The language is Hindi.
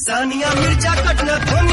सानिया मिर्ज़ा कटना थोन